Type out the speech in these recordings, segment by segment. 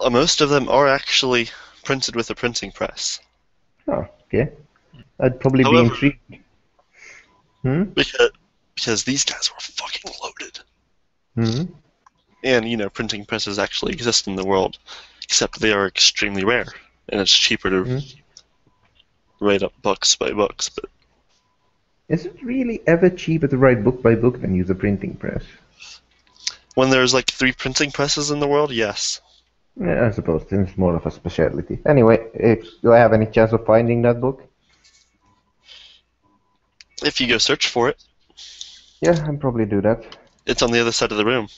uh, most of them are actually printed with a printing press. Oh, okay. I'd probably However- be intrigued. Hmm? Because, because these guys were fucking loaded. Hmm? And, you know, printing presses actually exist in the world, except they are extremely rare, and it's cheaper to Hmm. write up books by books. But Is it really ever cheaper to write book by book than use a printing press? when there's like three printing presses in the world, yes. Yeah, I suppose it's more of a specialty. Anyway, if, do I have any chance of finding that book? If you go search for it, Yeah, I'll probably do that. it's on the other side of the room.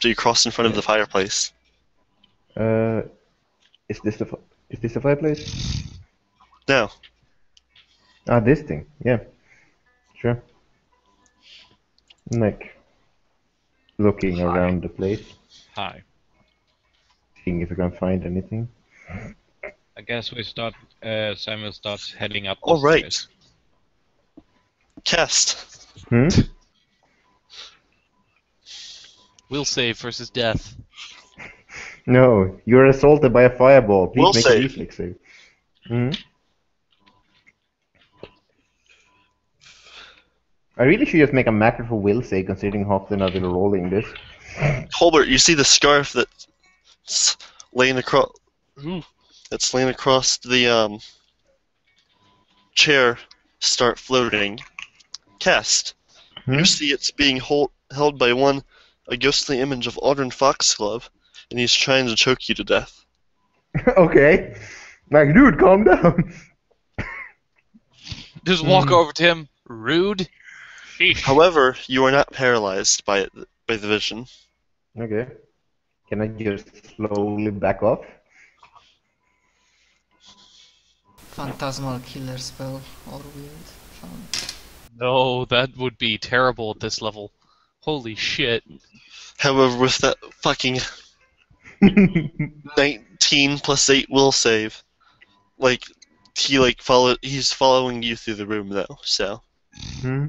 So you cross in front of the fireplace. Uh, is this the is this the fireplace? No, Ah, this thing. Yeah, sure. Like looking around the place, Hi. Seeing if I can find anything. I guess we start. Uh, Samuel starts heading up. All right. stairs. Cast. Hmm. Will save versus death. No, you're assaulted by a fireball. Please Will make save. a reflex save. Hmm. I really should just make a macro for will save, considering how often I've been rolling this. Holbert, you see the scarf that's laying across. That's laying across the um, chair start floating. Cast. Hmm? You see it's being hold, held by one, a ghostly image of Aldern Foxglove, and he's trying to choke you to death. okay. Like, dude, calm down. Just walk Hmm. over to him. Rude. However, you are not paralyzed by it, by the vision. Okay. Can I just slowly back off? Phantasmal killer spell or weird. Fun. No, that would be terrible at this level. Holy shit. However, with that fucking 19 plus 8 will save, like, he, like, follow, he's following you through the room, though, so. Hmm?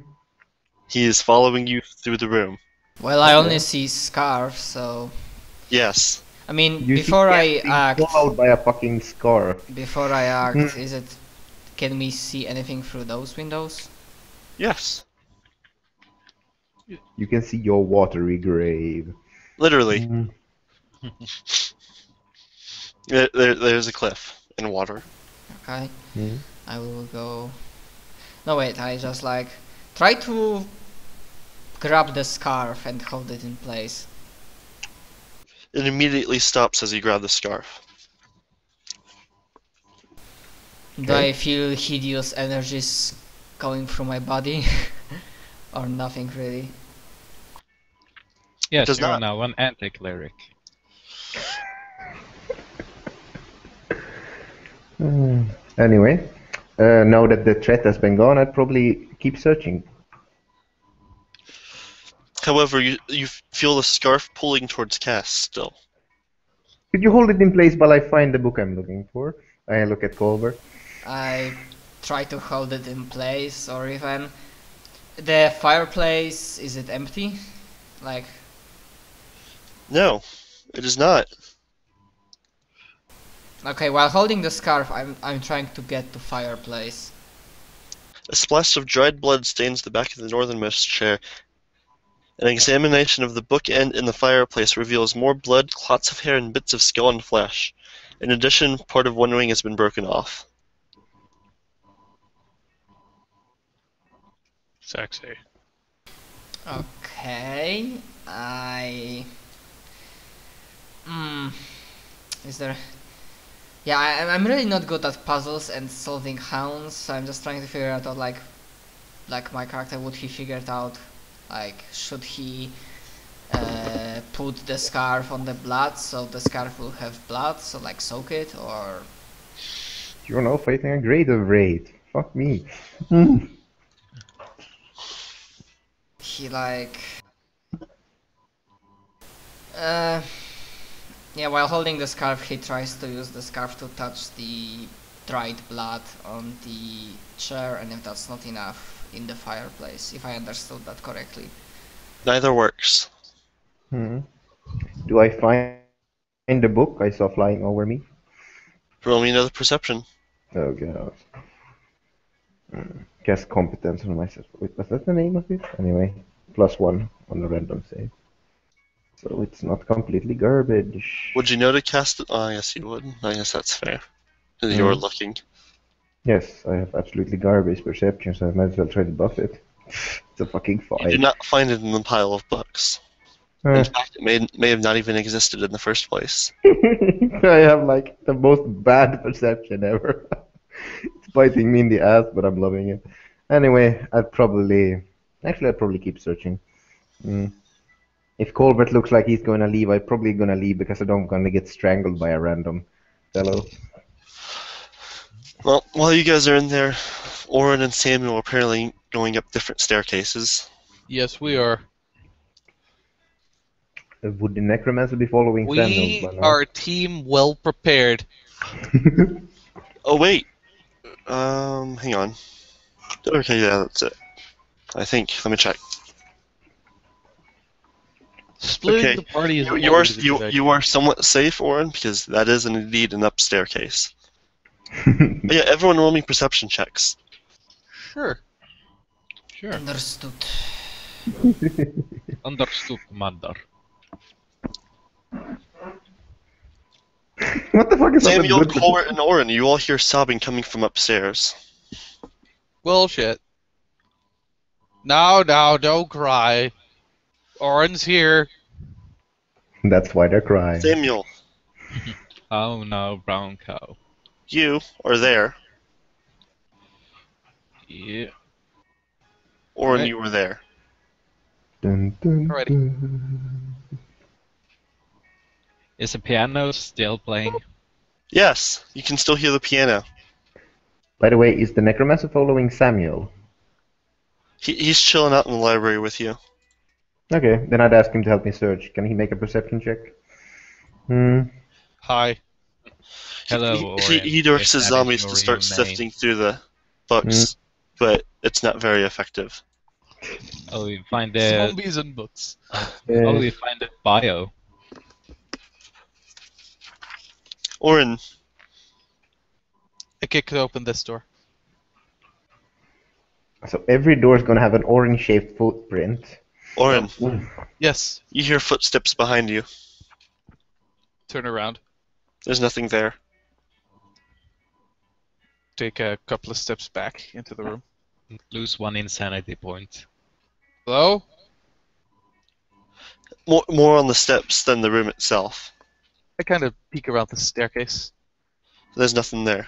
He is following you through the room. Well, I only see scarf, so Yes. I mean, You see before I cat act, Swallowed by a fucking scarf. before I act, Hmm. is it? Can we see anything through those windows? Yes. You can see your watery grave. Literally. Hmm. There, there, there's a cliff and water. Okay, Hmm. I will go. No wait, I just like try to grab the scarf and hold it in place. It immediately stops as you grab the scarf. Do I feel hideous energies coming from my body? or nothing really? Yes, Does you're not. now an anti-cleric. Hmm. Anyway, uh, now that the threat has been gone, I'd probably keep searching. However, you, you feel the scarf pulling towards Cass still. Could you hold it in place while I find the book I'm looking for? I look at Colbert. I try to hold it in place or even the fireplace is it empty? Like No, it is not. okay, while holding the scarf I'm I'm trying to get to fireplace. A splash of dried blood stains the back of the northernmost chair. An examination of the bookend in the fireplace reveals more blood, clots of hair, and bits of skull and flesh. In addition, part of one wing has been broken off. Sexy. Okay, I. Hmm. Is there? Yeah, I, I'm really not good at puzzles and solving hounds. So I'm just trying to figure out, like, like my character would he figure it out? Like, should he uh, put the scarf on the blood so the scarf will have blood, so like soak it, or You're now fighting a greater raid. Fuck me. He like uh yeah while holding the scarf he tries to use the scarf to touch the dried blood on the chair and if that's not enough in the fireplace if i understood that correctly Neither works. Hmm. Do I find In the book I saw flying over me. Roll me another perception. Oh god. Hmm. Guess competence on myself. Wait, was that the name of it? Anyway, plus one on the random save. So it's not completely garbage. Would you know to cast it? Oh, yes, you would. I guess that's fair. 'Cause You're Mhm. looking. Yes, I have absolutely garbage perception, so I might as well try to buff it. It's a fucking You five. did not find it in the pile of books. Uh, In fact, it may, may have not even existed in the first place. I have like the most bad perception ever. it's biting me in the ass, but I'm loving it. Anyway, I'd probably. Actually, I'd probably keep searching. Mm. If Colbert looks like he's going to leave, I'm probably going to leave because I don't want to get strangled by a random fellow. Well, while you guys are in there, Oren and Samuel are apparently going up different staircases. Yes, we are. Uh, Would the necromancer be following Samuel? We by now? are a team well prepared. Oh wait, um, hang on. Okay, yeah, that's it. I think. Let me check. Splitting Okay. the party is You, you are always a you, good you are somewhat safe, Oren, because that is indeed an up staircase. But yeah, everyone roll me perception checks. Sure. Sure. Understood. Understood, Commander. what the fuck is up with Samuel, good- Colbert, and Oren, you all hear sobbing coming from upstairs. Bullshit. No, no, don't cry. Oren's here. That's why they're crying. Samuel, Oh no, brown cow. You are there. Yeah. Oren, Right. you were there. Dun, dun, Alrighty. dun. Is the piano still playing? Yes, you can still hear the piano. By the way, is the necromancer following Samuel? He, he's chilling out in the library with you. Okay, then I'd ask him to help me search. Can he make a perception check? Hmm. Hi. Hello, he, he, he directs if his zombies to start real name. sifting through the books, hmm. but it's not very effective. Oh, you find the Zombies and books. oh, you find the bio. Oren, I kicked open this door. So every door is gonna have an orange-shaped footprint. Oren, Yes. you hear footsteps behind you. Turn around. There's nothing there. Take a couple of steps back into the room. Lose one insanity point. Hello? More, more on the steps than the room itself. I kind of peek around the staircase. There's nothing there.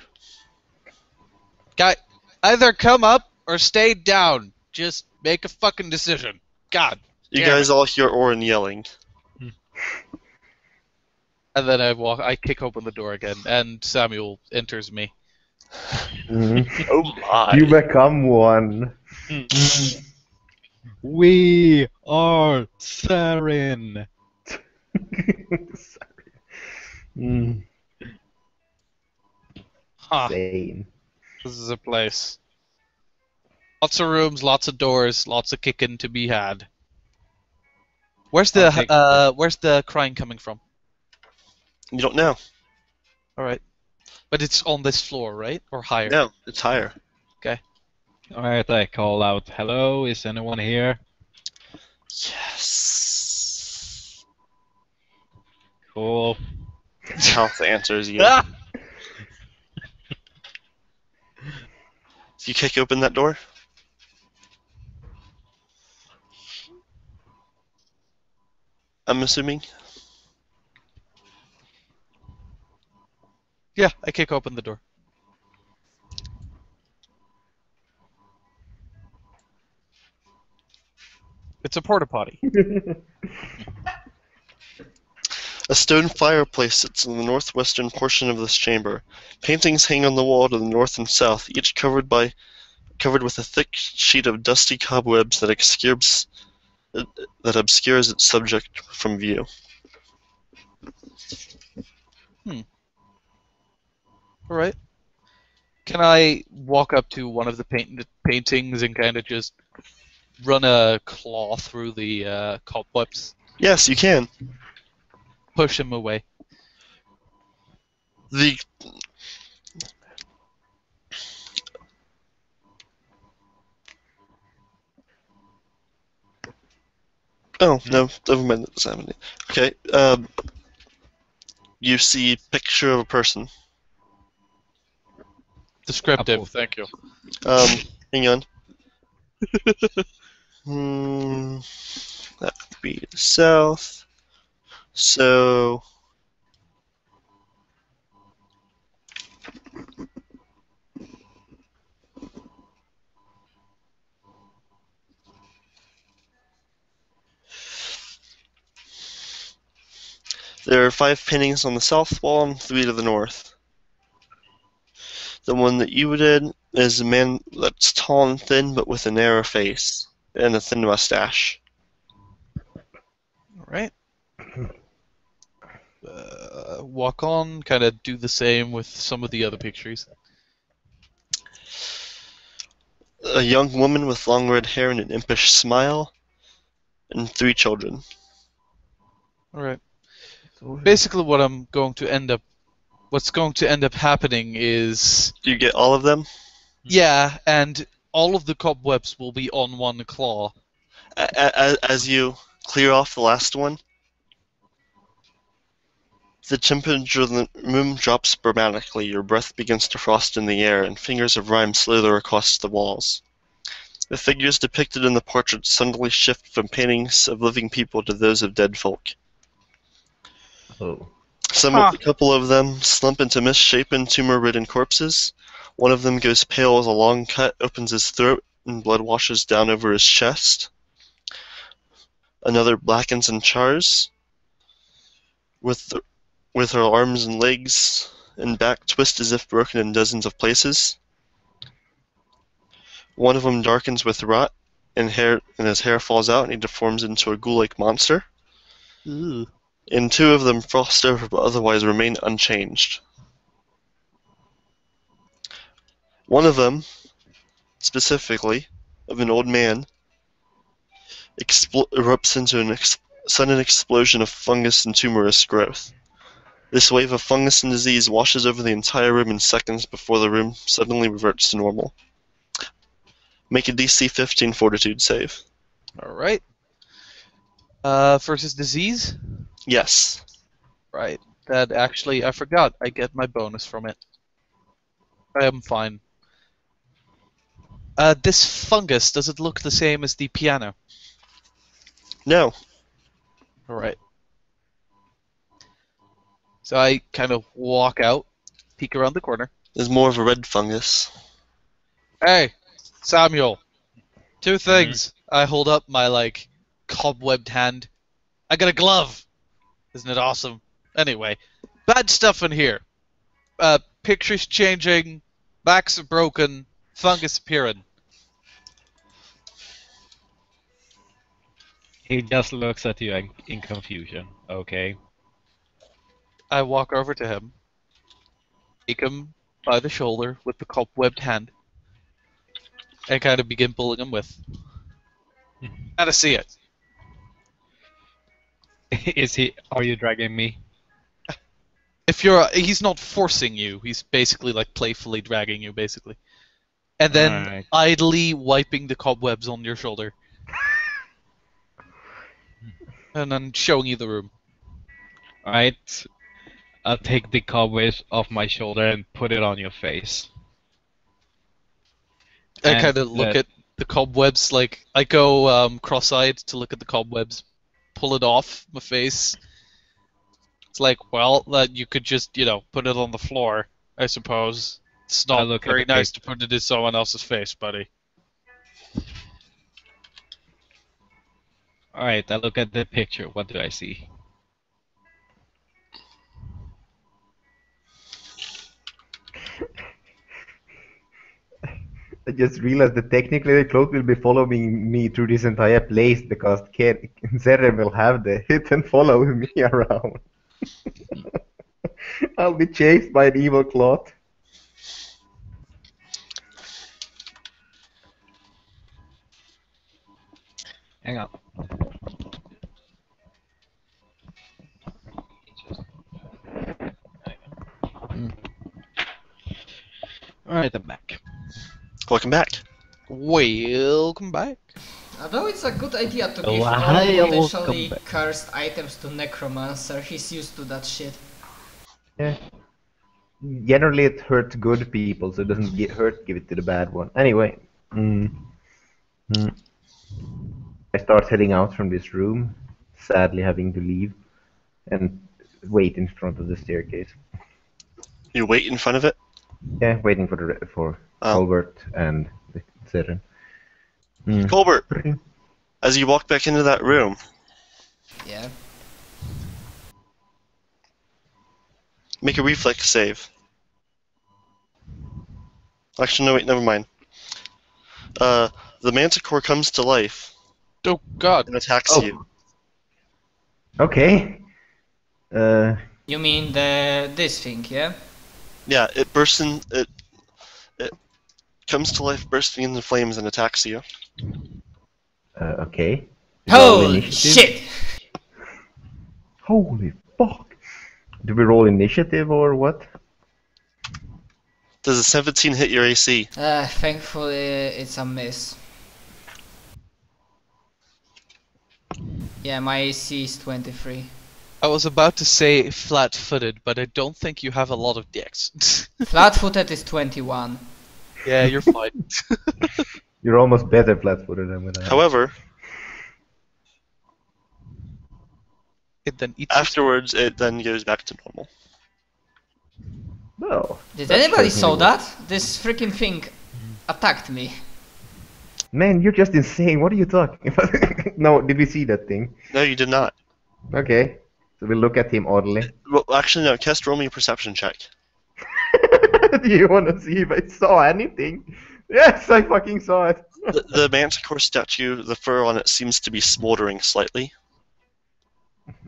Guy, either come up or stay down. Just make a fucking decision. God. You Damn guys all hear Oren yelling. Hmm. And then I walk. I kick open the door again, and Samuel enters me. Mhm. Oh my! You become one. We are Sarin. Sorry. Mm, Huh. Sane. This is a place. Lots of rooms, lots of doors, lots of kicking to be had. Where's the uh? Where's the crying coming from? You don't know. All right, but it's on this floor, right, or higher? No, it's higher. Okay. Alright, I call out, hello, is anyone here? Yes. Cool. Mouth answers you. Ah! You kick open that door. I'm assuming. Yeah, I kick open the door. It's a porta potty. A stone fireplace sits in the northwestern portion of this chamber. Paintings hang on the wall to the north and south, each covered by covered with a thick sheet of dusty cobwebs that obscures that obscures its subject from view. Hmm. All right. Can I walk up to one of the paint- paintings and kind of just run a claw through the uh, cobwebs, Yes, you can. push him away? The Oh no, never mind. Happening. Okay. Um, you see picture of a person. Descriptive, Apple. thank you. Um, hang on. Hmm, that would be the south. So. There are five paintings on the south wall and three to the north. The one that you did is a man that's tall and thin, but with a narrow face and a thin mustache. Alright. Uh, walk on, kind of do the same with some of the other pictures. A young woman with long red hair and an impish smile, and three children. Alright. Basically, what I'm going to end up. What's going to end up happening is. You get all of them? Yeah, and all of the cobwebs will be on one claw. A- a- as you clear off the last one, the temperature of the room drops dramatically. Your breath begins to frost in the air, and fingers of rime slither across the walls. The figures depicted in the portraits suddenly shift from paintings of living people to those of dead folk. Oh. Some Huh. of a couple of them slump into misshapen, tumor-ridden corpses. One of them goes pale as a long cut opens his throat and blood washes down over his chest. Another blackens and chars, with with her arms and legs and back twist as if broken in dozens of places. One of them darkens with rot, and hair and his hair falls out, and he deforms into a ghoul-like monster Ooh. And two of them frost over but otherwise remain unchanged. One of them, specifically, of an old man, erupts into an ex- sudden explosion of fungus and tumorous growth. This wave of fungus and disease washes over the entire room in seconds before the room suddenly reverts to normal. Make a DC 15 fortitude save. Alright. Uh, versus disease? Yes. Right. That actually, I forgot. I get my bonus from it. I am fine. Uh, this fungus, does it look the same as the piano? No. Alright. So I kind of walk out, peek around the corner. There's more of a red fungus. Hey, Samuel. Two things. I hold up my like cobwebbed hand. I got a glove. Isn't it awesome? Anyway, bad stuff in here. Uh, pictures changing, backs are broken, fungus appearing. He just looks at you in, in confusion. Okay. I walk over to him, take him by the shoulder with the cobwebbed hand, and kind of begin pulling him with. Gotta see it. Is he? Are you dragging me? If you're, he's not forcing you. He's basically like playfully dragging you, basically, and then Alright. idly wiping the cobwebs on your shoulder, and then showing you the room. Alright. I'll take the cobwebs off my shoulder and put it on your face. I kind of look at the cobwebs, like I go um, cross-eyed to look at the cobwebs, pull it off my face. It's like, well, that you could just, you know, put it on the floor. I suppose it's not look very nice to put it in someone else's face, buddy. Alright, I look at the picture. What do I see? I just realized that technically the cloak will be following me through this entire place because Zerre will have the hit and follow me around. I'll be chased by an evil cloth. Hang on. Hmm. Alright, I'm back. Welcome back. Welcome back. Although it's a good idea to give all hi, potentially cursed items to Necromancer, he's used to that shit. Yeah. Generally, it hurts good people, so it doesn't get hurt. Give it to the bad one. Anyway, mm, mm. I start heading out from this room, sadly having to leave, and wait in front of the staircase. You wait in front of it. Yeah, waiting for the re- for. Colbert and the Siren. Mm. Colbert, as you walk back into that room, Yeah. make a reflex save. Actually, no, wait, never mind. Uh, the manticore comes to life Oh God. and attacks Oh. you. Okay. Uh, You mean the this thing, yeah? Yeah, it bursts in. It it comes to life, bursting into flames, and attacks you. uh, okay. Roll Holy shit! Holy fuck! Do we roll initiative or what? Does a 17 hit your AC? Uh, thankfully it's a miss. Yeah, my AC is 23. I was about to say flat-footed, but I don't think you have a lot of dex. Flat-footed is 21. Yeah, you're fine. You're almost better flat-footed than when I. However, it then eats. your- afterwards, it then goes back to normal. No. Did anybody saw works. that? This freaking thing attacked me. Man, you're just insane. What are you talking about? no, did we see that thing? No, you did not. Okay. So we look at him oddly. Well, actually, no. Cass roll me a perception check. Do you want to see if I saw anything? Yes, I fucking saw it. The, the manticore statue, the fur on it seems to be smoldering slightly.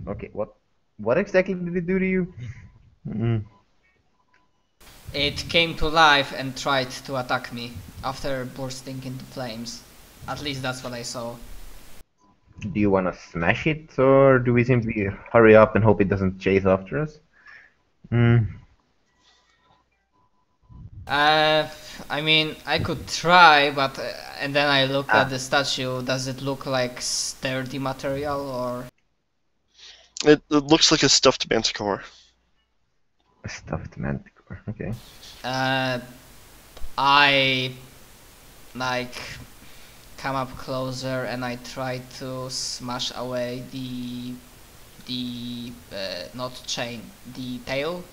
Okay, what? What exactly did it do to you? Mm. It came to life and tried to attack me after bursting into flames. At least that's what I saw. Do you want to smash it, or do we simply hurry up and hope it doesn't chase after us? Mm. Uh, I mean, I could try, but uh, and then I look Ah. at the statue. Does it look like sturdy material or? It, it looks like a stuffed manticore. A stuffed manticore. Okay. Uh, I like come up closer and I try to smash away the the uh, not chain, the tail.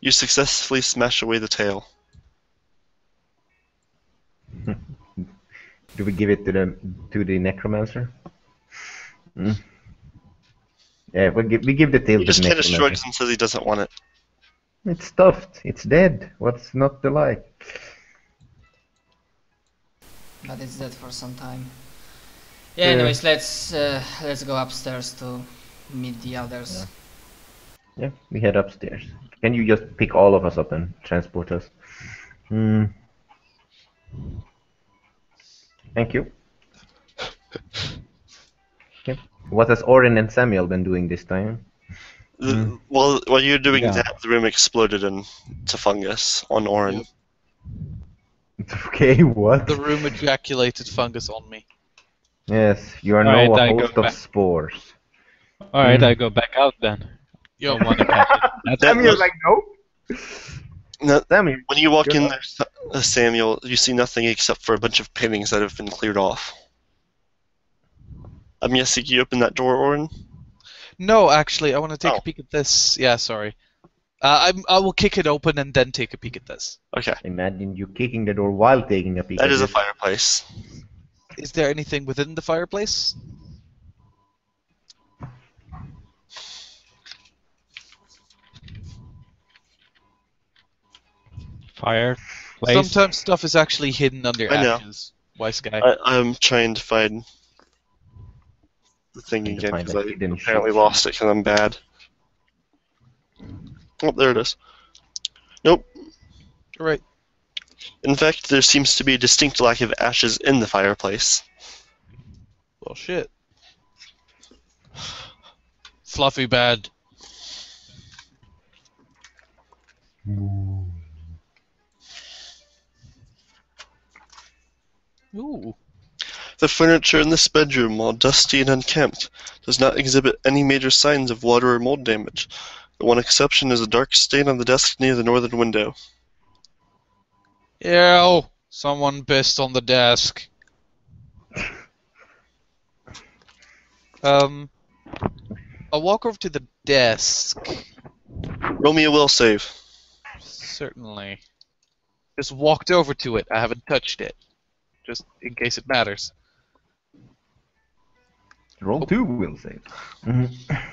You successfully smash away the tail. Do we give it to the to the necromancer? Mm. Yeah, we give we give the tail He to just the kind of necromancer. shrugs and says he doesn't want it. It's stuffed. It's dead. What's not to like? But it's dead for some time. Yeah. Yeah. Anyways, let's uh, let's go upstairs to meet the others. Yeah, we head upstairs. Can you just pick all of us up and transport us? Hmm. Thank you. Okay. What has Orin and Samuel been doing this time? The, Mm. While while you're doing Yeah. that, the room exploded into fungus on Orin. Okay, what? The room ejaculated fungus on me. Yes, you are Alright, now a I host of back. spores. Alright, Mm. I go back out then. Yo, Don't wanna catch it. That's That Samuel's was- like, no. No, Samuel, when you walk in not- there, uh, Samuel, you see nothing except for a bunch of paintings that have been cleared off. I'm guessing you open that door, Orin. No, actually, I want to take Oh. a peek at this. Yeah, sorry. Uh, I'm, I will kick it open and then take a peek at this. Okay, imagine you kicking the door while taking a peek. that at is a fireplace. Is there anything within the fireplace? Fire. Place. Sometimes stuff is actually hidden under I know. ashes. Wise guy. I, I'm trying to find the thing Trying to again find because that I hidden apparently shit. lost it because I'm bad. Oh, there it is. Nope. Right. In fact, there seems to be a distinct lack of ashes in the fireplace. Well, shit. Fluffy bad. Hmm. Ooh. The furniture in this bedroom, while dusty and unkempt, does not exhibit any major signs of water or mold damage. The one exception is a dark stain on the desk near the northern window. Ew. Someone pissed on the desk. Um. I'll walk over to the desk. Roll me a will save. Certainly. Just walked over to it. I haven't touched it. Just in case it matters. Roll two will save. Mhm.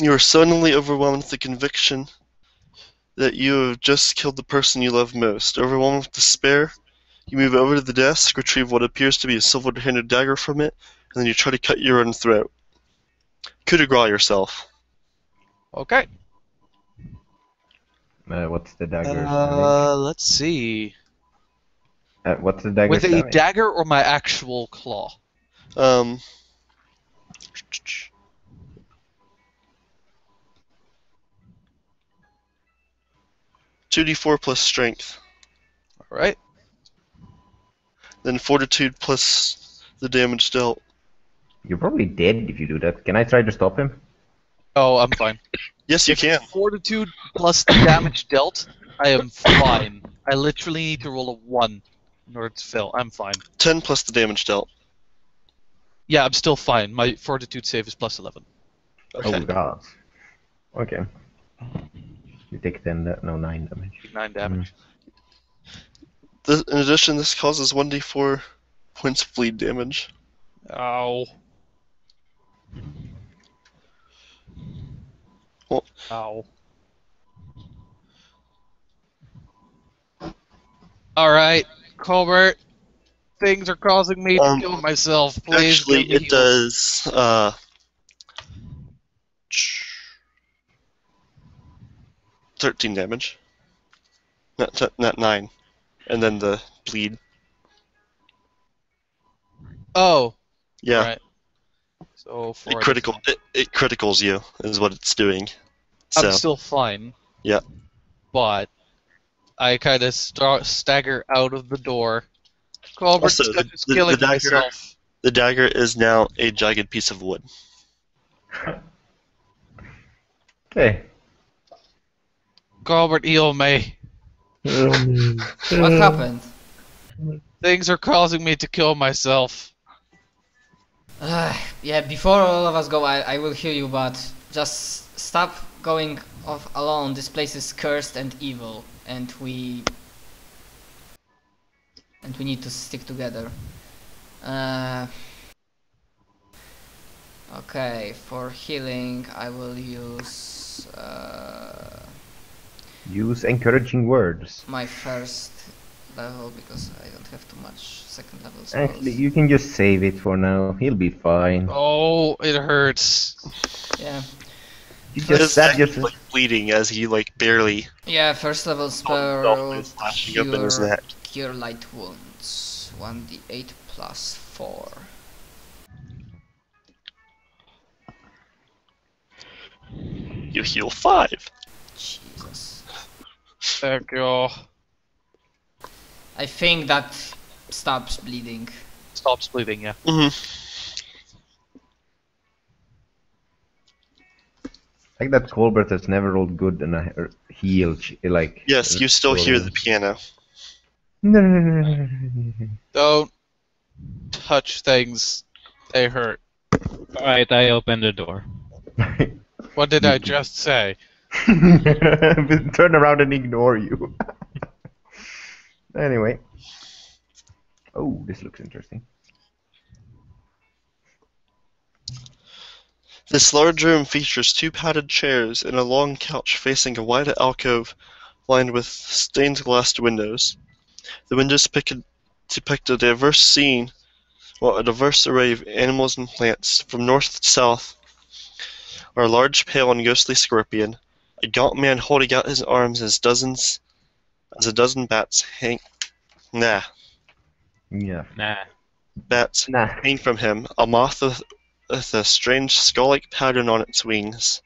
You are suddenly overwhelmed with the conviction that you have just killed the person you love most. Overwhelmed with despair, you move over to the desk, retrieve what appears to be a silver handed dagger from it, and then you try to cut your own throat. Coup de grace yourself. Okay. Uh, what's the dagger? Uh, let's see. Uh, what's the dagger? With a damage? dagger or my actual claw? Um, two d four plus strength, Alright. then fortitude plus the damage dealt. You're probably dead if you do that. Can I try to stop him? Oh, I'm fine. Yes, you can. Fortitude plus the damage dealt, I am fine. I literally need to roll a 1 in order to fail. I'm fine. Ten plus the damage dealt. Yeah, I'm still fine. My fortitude save is plus 11. Okay. Oh god. Okay. You take ten. Da- no, nine damage. 9 damage. Mm. This, in addition, this causes one d four points of bleed damage. Ow. Well- Ow. Alright, Colbert. Things are causing me to Um, kill myself. Please Actually, me it heals. does. Uh, thirteen damage. Not not nine, and then the bleed. Oh, Yeah, right. So for it critical. It, it criticals you is what it's doing. So I'm still fine. Yeah. But I kind of st- stagger out of the door. Colbert's Also, the- just the- killing the dagger- myself. the dagger is now a jagged piece of wood. Okay. Colbert, heal me. Um, what uh, happened? Things are causing me to kill myself. Uh, yeah, before all of us go, I, I will heal you, but just stop going off alone. This place is cursed and evil, and we and we need to stick together. Uh, okay, for healing, I will use uh, Use encouraging words. my first level because I don't have too much second level spells. Actually, you can just save it for now. He'll be fine. Oh, it hurts. Yeah, You His just stab neck is, yourself. like bleeding as he like barely yeah, first level felt spell. it slashing up in his cure- neck. Cure light wounds. 1d8 plus 4. You heal five. Jesus. Thank you. I think that stops bleeding. Stops bleeding, yeah. hmm Like that Colbert has never rolled good and a heal. ch- Like. Yes, you still hear the piano. Don't touch things. They hurt. Alright, I open the door. What did I just say? Turn around and ignore you. anyway. Oh, this looks interesting. This large room features two padded chairs and a long couch facing a wide alcove lined with stained glass windows. The windows depict, a diverse scene, well, a diverse array of animals and plants. From north to south are a large, pale, and ghostly scorpion, a gaunt man holding out his arms as dozens, as a dozen bats hang. Nah. Yeah. Nah. bats Nah. hang from him, a moth with, with a strange skull-like pattern on its wings,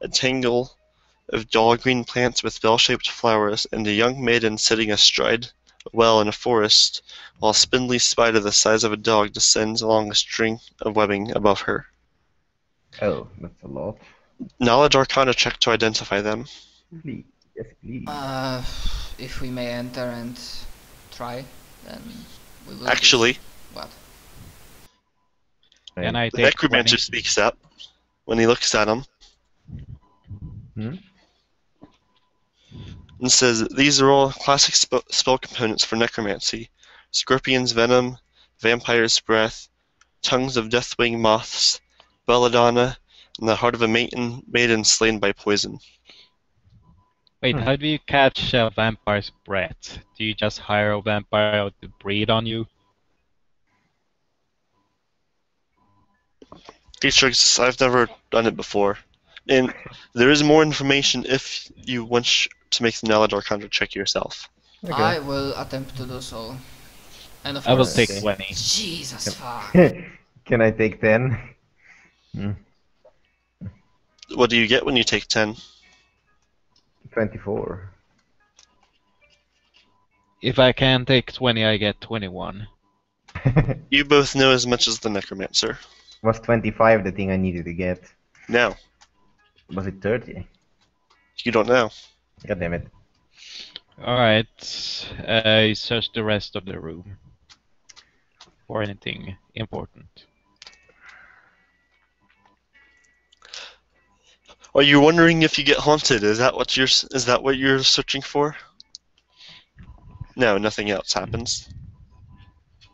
a tangle of dull green plants with bell-shaped flowers, and a young maiden sitting astride a well in a forest, while a spindly spider the size of a dog descends along a string of webbing above her. Oh, that's a lot. Knowledge Arcana check to identify them. Please. Yes, please. Uh, if we may enter and try, then we will. do- Actually, what? And I the take necromancer 20. speaks up when he looks at him Hmm? and says, These are all classic spe- spell components for necromancy scorpion's venom, vampire's breath, tongues of deathwing moths, belladonna, and the heart of a maiden, maiden slain by poison. Wait, Hmm. how do you catch a vampire's breath? Do you just hire a vampire to breathe on you? These tricks, I've never done it before. And there is more information if you want sh- to make the knowledge arcana check yourself. Okay. I will attempt to do so. And of I will take 20. Jesus fuck. Can I take 10? Hmm. What do you get when you take 10? 24. If I can take 20, I get 21. You both know as much as the necromancer. Was 25 the thing I needed to get? No, Was it 30? you don't know. God damn it. Alright, I search the rest of the room for anything important. Are you wondering if you get haunted? Is that what you're is that what you're searching for? No, nothing else happens.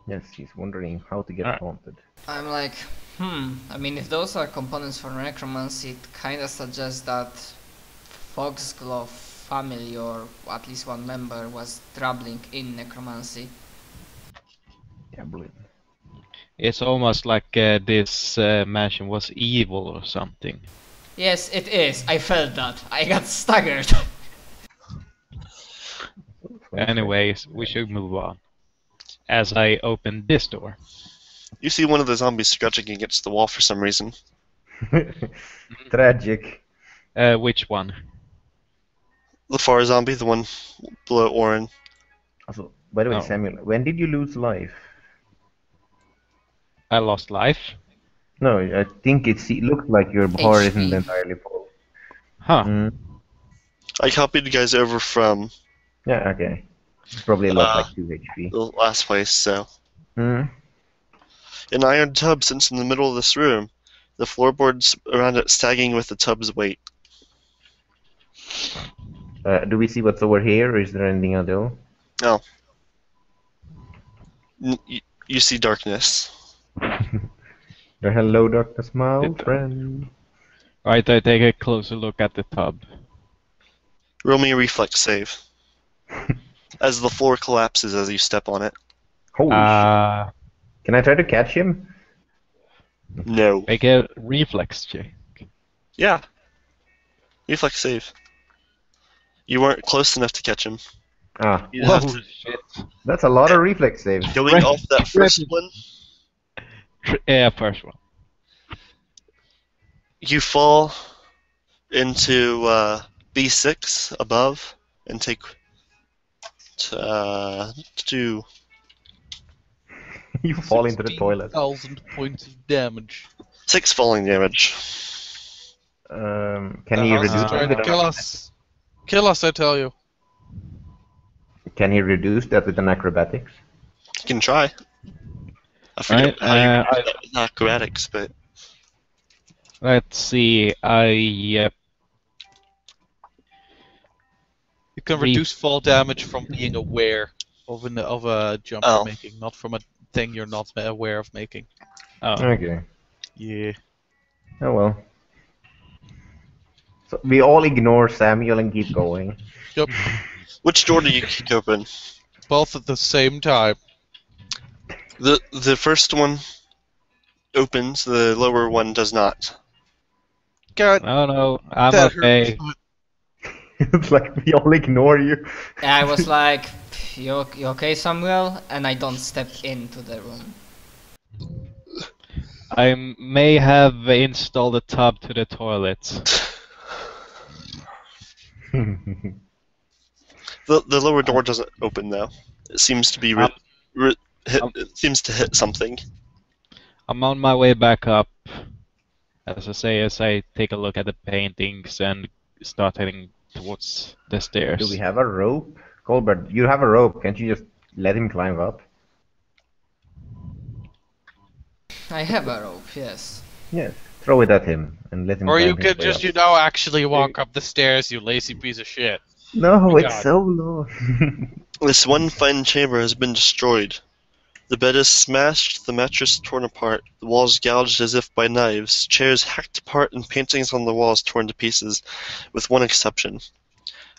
Yes, he's wondering how to get Alright. haunted. I'm like, hmm. I mean, if those are components for necromancy, it kind of suggests that Foxglove family, or at least one member, was dabbling in necromancy. Yeah, brilliant. It's almost like uh, this uh, mansion was evil or something. Yes, it is. I felt that. I got staggered. Anyways, we should move on. As I open this door. You see one of the zombies scratching against the wall for some reason. Tragic. Uh, which one? The far zombie, the one below Orin. Also, by the way, Oh. Samuel, when did you lose life? I lost life. No, I think it's, it looks like your heart isn't entirely full. Huh. Mm. I copied you guys over from Yeah, okay. Probably a lot Uh, like 2 HP. the last place, so. Mm. An iron tub sits in the middle of this room, the floorboards around it sagging with the tub's weight. Uh, do we see what's over here, or is there anything at all? N- You, you see darkness. Hello, darkness, my It- old friend. Alright, I take a closer look at the tub. Roll me a reflex save. As the floor collapses as you step on it. Holy shit. Uh, Can I try to catch him? No. make a reflex check. Yeah. Reflex save. You weren't close enough to catch him. Ah, You'd Whoa, to, shit. that's a lot of reflex saves. going off that first one, Tr- Yeah, first one. you fall into uh, B6 above and take t- uh, two. you fall into the toilet. Thousand points of damage. Six falling damage. Um, can The he house is reduce trying that? to kill us. Kill us, I tell you. Can he reduce that with an acrobatics? You can try. I forget Right, how you uh, do that with acrobatics, but Let's see. I uh, You can reduce fall damage from being aware of an of a jump Oh. you're making, not from a thing you're not aware of making. oh, Okay. Yeah. Oh well. So we all ignore Samuel and keep going. Yep. which door do you kick open? Both at the same time. The the first one opens, the lower one does not. God, no, no, I'm that okay. it's like we all ignore you. I was like, you, you okay, Samuel? And I don't step into the room. I may have installed a tub to the toilet. The the lower door doesn't open though. It seems to be ri- Um, ri- hit, um, it seems to hit something. I'm on my way back up. As I say, as I take a look at the paintings and start heading towards the stairs. Do we have a rope? Colbert, you have a rope. Can't you just let him climb up? I have a rope, yes. Yes. Throw it at him and let him Or climb you could just, up. you know, actually walk up the stairs, you lazy piece of shit. No, it's God. so low. This one fine chamber has been destroyed. The bed is smashed, the mattress torn apart, the walls gouged as if by knives, chairs hacked apart, and paintings on the walls torn to pieces, with one exception.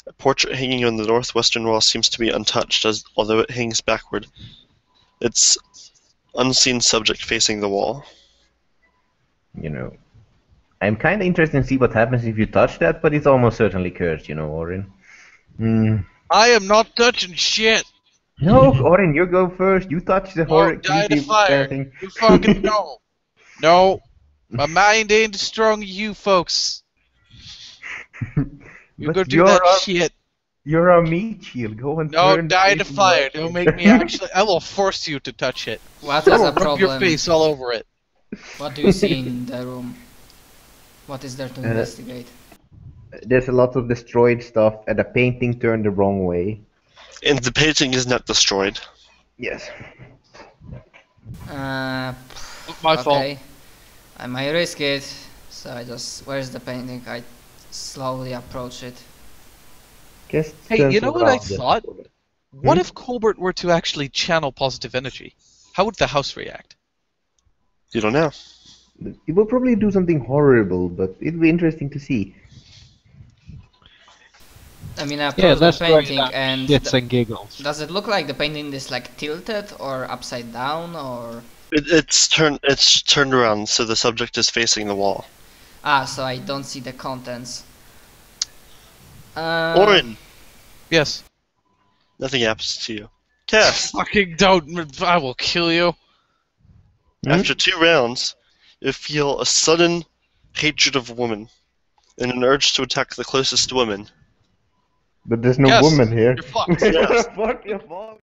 A portrait hanging on the northwestern wall seems to be untouched, as although it hangs backward. Its unseen subject facing the wall. you know. I'm kind of interested in see what happens if you touch that, but it's almost certainly cursed, you know, Orin. Hmm. I am not touching shit. No, Orin, you go first. You touch the Oh, horror die creepy to fire. thing. You fucking know. No. My mind ain't as strong as you folks. You go do you're that a- shit. You're a meat shield. Go and No, turn die to facing fire. right. Don't make me actually. I will force you to touch it. What I will the rub your face all over it. What do you see in the room? What is there to Uh, investigate? There's a lot of destroyed stuff, and the painting turned the wrong way. And the painting is not destroyed. Yes. Uh, My fault. I might risk it, so I just. Where's the painting? I slowly approach it. Guess Hey, you know what I around. thought? What Hmm? if Colbert were to actually channel positive energy? How would the house react? You don't know. It will probably do something horrible, but it'll be interesting to see. I mean, I approach Yeah, the that's right. painting and. Shits the- and giggles. does it look like the painting is like tilted or upside down or. It, it's turned. It's turned around, so the subject is facing the wall. Ah, so I don't see the contents. Uh, Orin, Yes. nothing happens to you. Cass, Fucking don't. I will kill you. Hmm? after two rounds, you feel a sudden hatred of woman and an urge to attack the closest woman. But there's no Yes, woman here. You're fucked. Yes. Fuck, you're fucked.